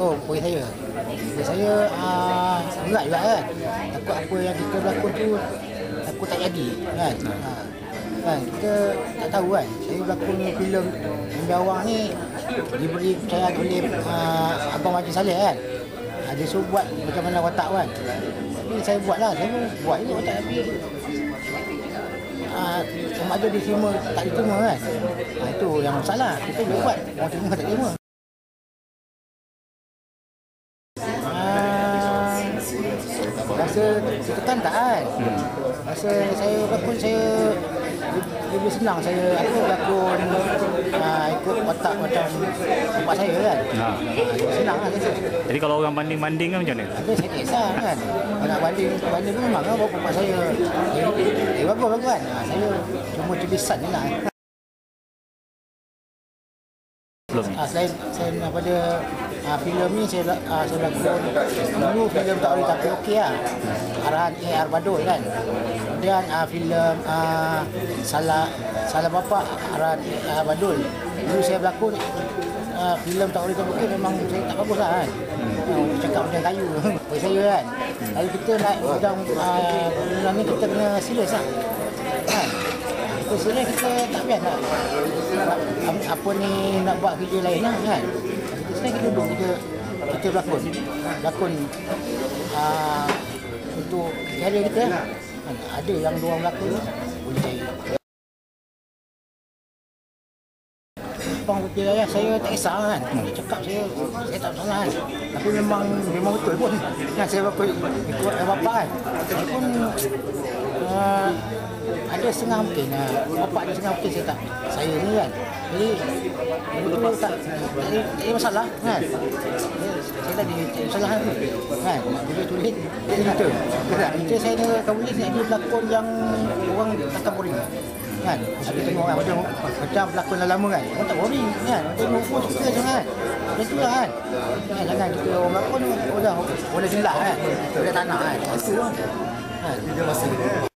Oh, poin saya. Poin saya uh, berat juga kan. Takut apa yang kita berlakon tu takut tak jadi kan. Ha. Kan kita tak tahu kan. Saya berlakon filem Ambil Awang ni diberi percaya oleh uh, Abang Majid Saleh kan. Ha, dia suruh buat macam mana watak kan. Tapi saya buat lah. Saya pun buat je watak tapi uh, sama ada diterima tak diterima kan. Ha, itu yang masalah. Kita boleh buat. Orang terima tak terima. Rasa ditekan tak kan? Hmm. Rasa saya berlakon saya lebih senang saya apa berlakon uh, ikut watak macam bapak saya kan. Ha. Uh, senang lah saya. Jadi kalau orang banding-banding kan macam mana? Ada saya kisah kan. Kalau nak banding, banding pun memang kan bapak saya. Eh, eh bagus bagus kan. Uh, saya cuma tulisan je lah. Belum. Uh, selain selain daripada uh, filem ni saya uh, saya lakon dulu filem tak boleh tapi okey lah. Arahan AR Badul kan. Kemudian uh, filem uh, salah salah bapa arahan AR Badul. Dulu saya berlakon uh, filem tak boleh tapi okey memang saya tak bagus lah kan. Uh, cakap macam kayu bagi saya kan. Kalau kita nak bidang uh, ni kita kena serius lah. Kan? Serius kita tak biar nak apa, apa ni nak buat kerja lain lah kan. Sebenarnya kita duduk kita kita berlakon. Berlakon uh, untuk karier kita lah. Kan? Ada yang dua berlakon boleh cari. Abang Putih Raya, saya tak kisah kan. Dia cakap saya, saya tak salah kan. Tapi memang memang betul pun. Kan saya berlakon ikut bapak kan. Saya pun uh, ada setengah mungkin uh, bapak ada setengah mungkin saya tak saya ni kan. Jadi jadi tu tak tak ada, tak ada masalah kan? Saya, tak ada ada masalah tu kan? Nak tulis itu kan? Kita saya ni kalau boleh nak jadi pelakon yang orang takkan boring kan? Kita tengok kan macam macam pelakon dah lama kan? Orang tak boring kan? Orang tengok pun suka sangat macam tu lah kan? Kan? Jangan kita orang pelakon oh dah boleh gelak kan? Boleh tak nak kan? Itu lah. Kan? Dia masih